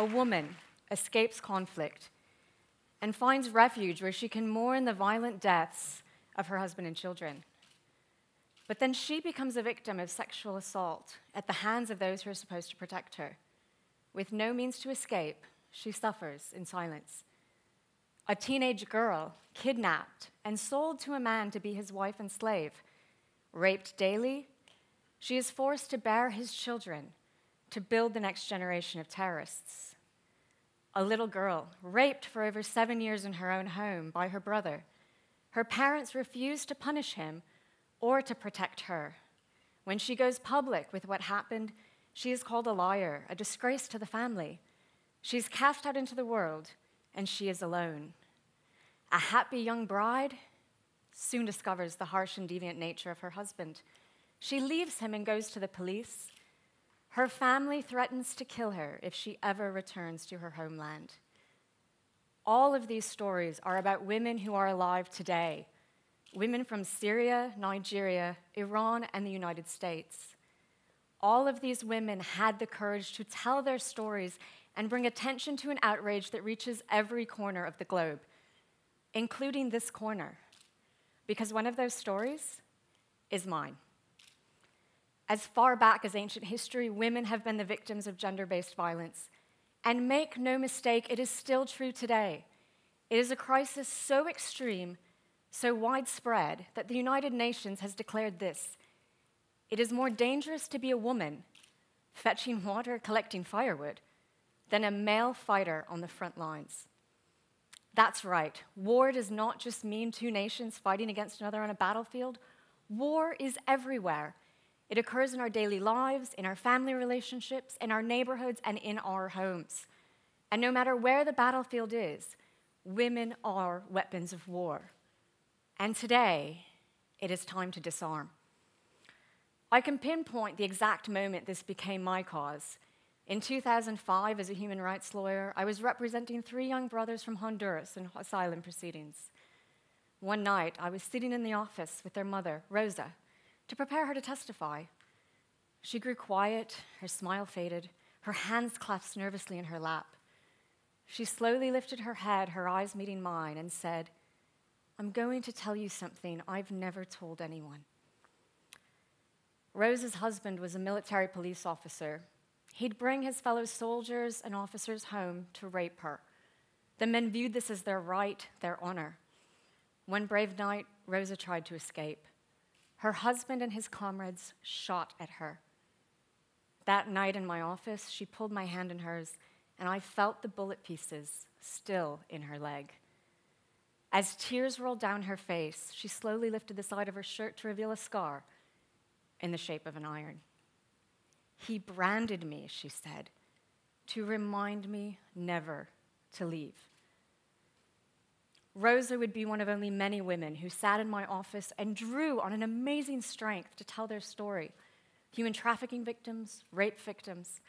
A woman escapes conflict and finds refuge where she can mourn the violent deaths of her husband and children. But then she becomes a victim of sexual assault at the hands of those who are supposed to protect her. With no means to escape, she suffers in silence. A teenage girl kidnapped and sold to a man to be his wife and slave. Raped daily, she is forced to bear his children to build the next generation of terrorists. A little girl raped for over seven years in her own home by her brother. Her parents refuse to punish him or to protect her. When she goes public with what happened, she is called a liar, a disgrace to the family. She's cast out into the world, and she is alone. A happy young bride soon discovers the harsh and deviant nature of her husband. She leaves him and goes to the police. Her family threatens to kill her if she ever returns to her homeland. All of these stories are about women who are alive today women from Syria, Nigeria, Iran, and the United States. All of these women had the courage to tell their stories and bring attention to an outrage that reaches every corner of the globe, including this corner, because one of those stories is mine. As far back as ancient history, women have been the victims of gender based violence. And make no mistake, it is still true today. It is a crisis so extreme so widespread that the United Nations has declared this it is more dangerous to be a woman fetching water, collecting firewood, than a male fighter on the front lines. That's right. War does not just mean two nations fighting against another on a battlefield. War is everywhere. It occurs in our daily lives, in our family relationships, in our neighborhoods, and in our homes. And no matter where the battlefield is, women are weapons of war. And today, it is time to disarm. I can pinpoint the exact moment this became my cause. In 2005, as a human rights lawyer, I was representing three young brothers from Honduras in asylum proceedings. One night, I was sitting in the office with their mother, Rosa, to prepare her to testify. She grew quiet, her smile faded, her hands clasped nervously in her lap. She slowly lifted her head, her eyes meeting mine, and said, I'm going to tell you something I've never told anyone. Rosa's husband was a military police officer. He'd bring his fellow soldiers and officers home to rape her. The men viewed this as their right, their honor. One brave night, Rosa tried to escape. Her husband and his comrades shot at her. That night in my office, she pulled my hand in hers, and I felt the bullet pieces still in her leg. As tears rolled down her face, she slowly lifted the side of her shirt to reveal a scar in the shape of an iron. He branded me, she said, to remind me never to leave. Rosa would be one of only many women who sat in my office and drew on an amazing strength to tell their story human trafficking victims, rape victims.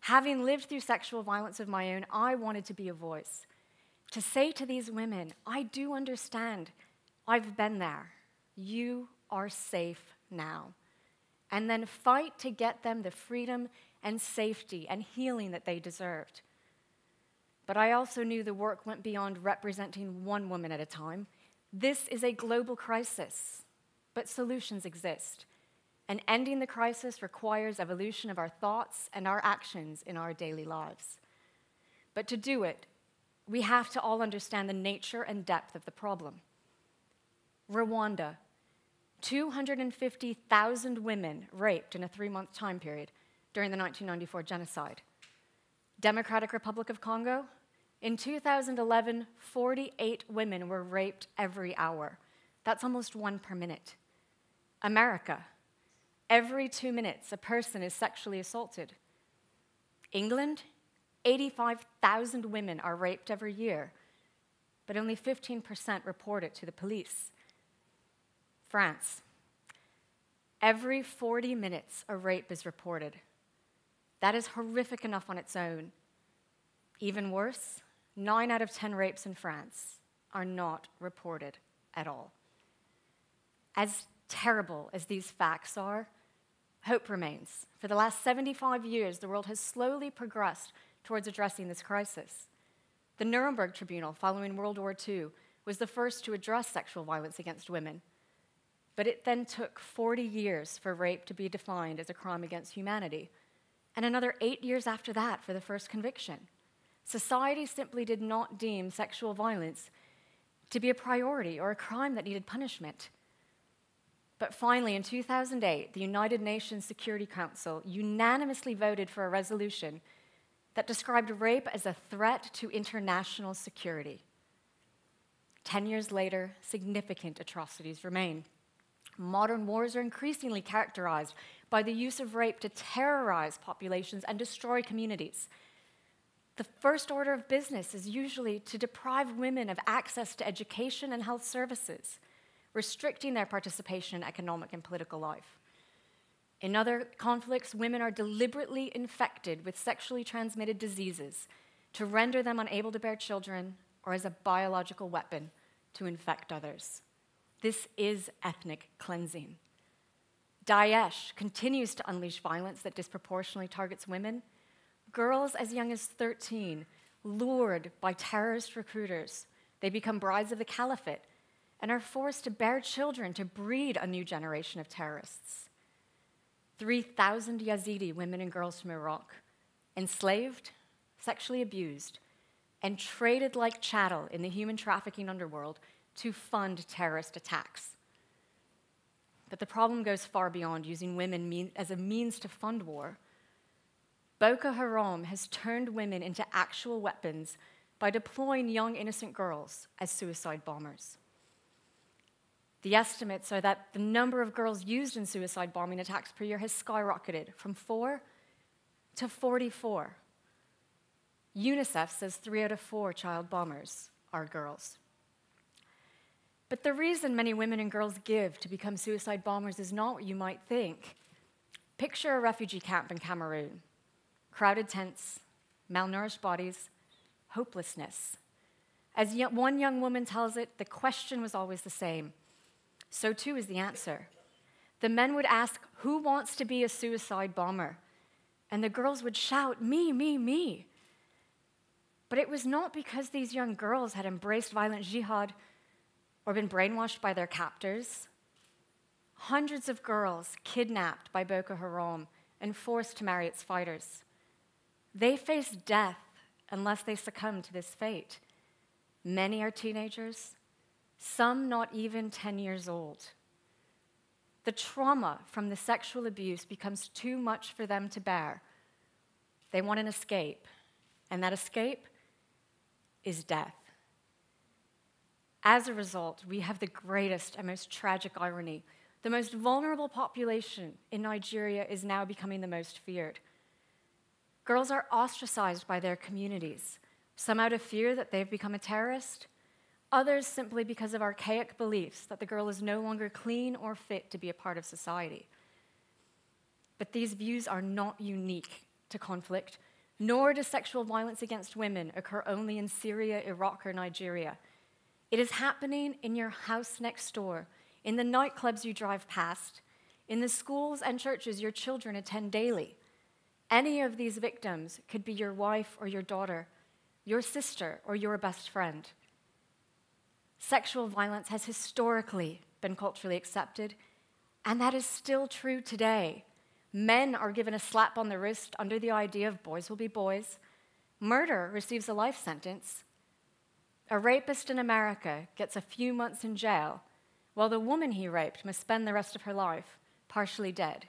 Having lived through sexual violence of my own, I wanted to be a voice to say to these women, I do understand. I've been there. You are safe now. And then fight to get them the freedom and safety and healing that they deserved. But I also knew the work went beyond representing one woman at a time. This is a global crisis, but solutions exist. And ending the crisis requires evolution of our thoughts and our actions in our daily lives. But to do it, we have to all understand the nature and depth of the problem. Rwanda, 250,000 women raped in a three month time period during the 1994 genocide. Democratic Republic of Congo, in 2011, 48 women were raped every hour. That's almost one per minute. America, every two minutes, a person is sexually assaulted. England, 85,000 women are raped every year, but only 15% report it to the police. France. Every 40 minutes, a rape is reported. That is horrific enough on its own. Even worse, 9 out of 10 rapes in France are not reported at all. As terrible as these facts are, hope remains. For the last 75 years, the world has slowly progressed towards addressing this crisis. The Nuremberg Tribunal, following World War II, was the first to address sexual violence against women. But it then took 40 years for rape to be defined as a crime against humanity, and another eight years after that for the first conviction. Society simply did not deem sexual violence to be a priority or a crime that needed punishment. But finally, in 2008, the United Nations Security Council unanimously voted for a resolution that described rape as a threat to international security. Ten years later, significant atrocities remain. Modern wars are increasingly characterized by the use of rape to terrorize populations and destroy communities. The first order of business is usually to deprive women of access to education and health services restricting their participation in economic and political life. In other conflicts, women are deliberately infected with sexually transmitted diseases to render them unable to bear children or as a biological weapon to infect others. This is ethnic cleansing. Daesh continues to unleash violence that disproportionately targets women. Girls as young as 13, lured by terrorist recruiters, they become brides of the caliphate and are forced to bear children to breed a new generation of terrorists. 3,000 Yazidi women and girls from Iraq, enslaved, sexually abused, and traded like chattel in the human trafficking underworld to fund terrorist attacks. But the problem goes far beyond using women as a means to fund war. Boko Haram has turned women into actual weapons by deploying young innocent girls as suicide bombers. The estimates are that the number of girls used in suicide bombing attacks per year has skyrocketed from four to 44. UNICEF says three out of four child bombers are girls. But the reason many women and girls give to become suicide bombers is not what you might think. Picture a refugee camp in Cameroon crowded tents, malnourished bodies, hopelessness. As one young woman tells it, the question was always the same so too is the answer. The men would ask, Who wants to be a suicide bomber? And the girls would shout, Me, me, me. But it was not because these young girls had embraced violent jihad or been brainwashed by their captors. Hundreds of girls kidnapped by Boko Haram and forced to marry its fighters. They face death unless they succumb to this fate. Many are teenagers, some not even 10 years old. The trauma from the sexual abuse becomes too much for them to bear. They want an escape, and that escape is death. As a result, we have the greatest and most tragic irony. The most vulnerable population in Nigeria is now becoming the most feared. Girls are ostracized by their communities, some out of fear that they've become a terrorist, others simply because of archaic beliefs that the girl is no longer clean or fit to be a part of society. But these views are not unique to conflict, nor does sexual violence against women occur only in Syria, Iraq, or Nigeria. It is happening in your house next door, in the nightclubs you drive past, in the schools and churches your children attend daily. Any of these victims could be your wife or your daughter, your sister or your best friend. Sexual violence has historically been culturally accepted, and that is still true today. Men are given a slap on the wrist under the idea of boys will be boys. Murder receives a life sentence. A rapist in America gets a few months in jail, while the woman he raped must spend the rest of her life partially dead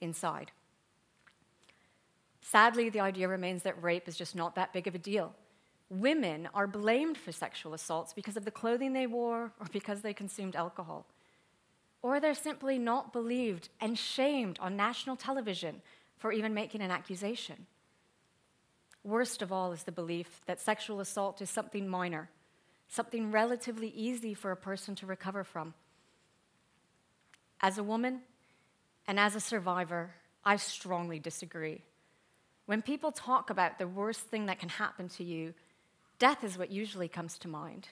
inside. Sadly, the idea remains that rape is just not that big of a deal women are blamed for sexual assaults because of the clothing they wore or because they consumed alcohol. Or they're simply not believed and shamed on national television for even making an accusation. Worst of all is the belief that sexual assault is something minor, something relatively easy for a person to recover from. As a woman and as a survivor, I strongly disagree. When people talk about the worst thing that can happen to you, Death is what usually comes to mind,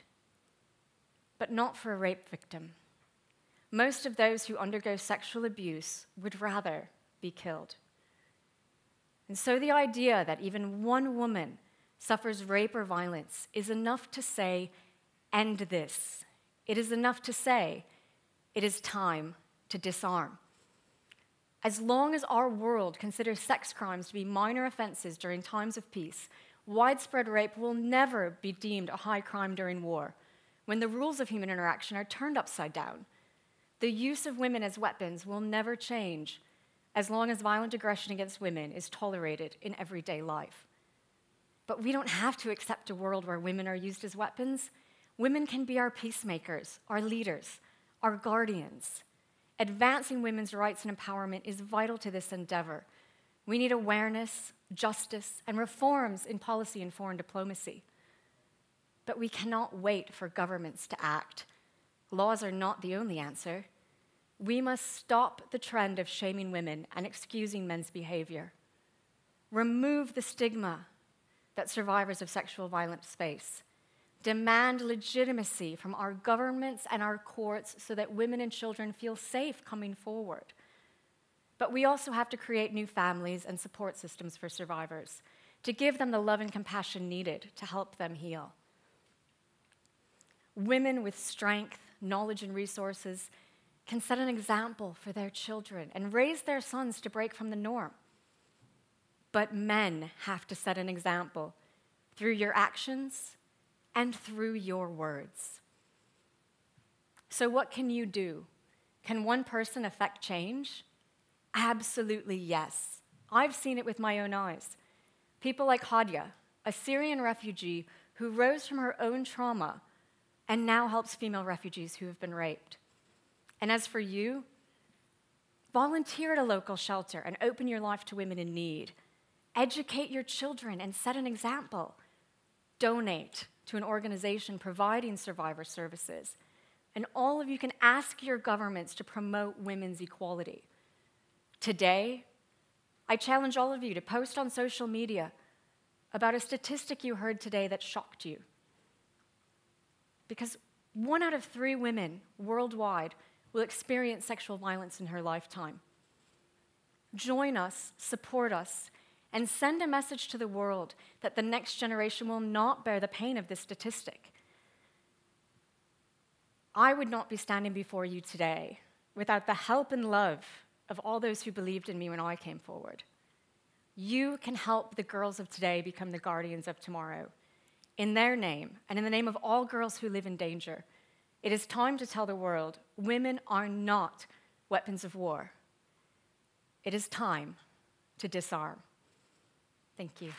but not for a rape victim. Most of those who undergo sexual abuse would rather be killed. And so the idea that even one woman suffers rape or violence is enough to say, end this. It is enough to say, it is time to disarm. As long as our world considers sex crimes to be minor offenses during times of peace, widespread rape will never be deemed a high crime during war, when the rules of human interaction are turned upside down. The use of women as weapons will never change as long as violent aggression against women is tolerated in everyday life. But we don't have to accept a world where women are used as weapons. Women can be our peacemakers, our leaders, our guardians. Advancing women's rights and empowerment is vital to this endeavor. We need awareness, justice, and reforms in policy and foreign diplomacy. But we cannot wait for governments to act. Laws are not the only answer. We must stop the trend of shaming women and excusing men's behavior. Remove the stigma that survivors of sexual violence face demand legitimacy from our governments and our courts so that women and children feel safe coming forward. But we also have to create new families and support systems for survivors to give them the love and compassion needed to help them heal. Women with strength, knowledge, and resources can set an example for their children and raise their sons to break from the norm. But men have to set an example through your actions and through your words. So, what can you do? Can one person affect change? Absolutely yes. I've seen it with my own eyes. People like Hadia, a Syrian refugee who rose from her own trauma and now helps female refugees who have been raped. And as for you, volunteer at a local shelter and open your life to women in need. Educate your children and set an example. Donate to an organization providing survivor services. And all of you can ask your governments to promote women's equality. Today, I challenge all of you to post on social media about a statistic you heard today that shocked you. Because one out of three women worldwide will experience sexual violence in her lifetime. Join us, support us, and send a message to the world that the next generation will not bear the pain of this statistic. I would not be standing before you today without the help and love of all those who believed in me when I came forward. You can help the girls of today become the guardians of tomorrow. In their name, and in the name of all girls who live in danger, it is time to tell the world women are not weapons of war. It is time to disarm. Thank you.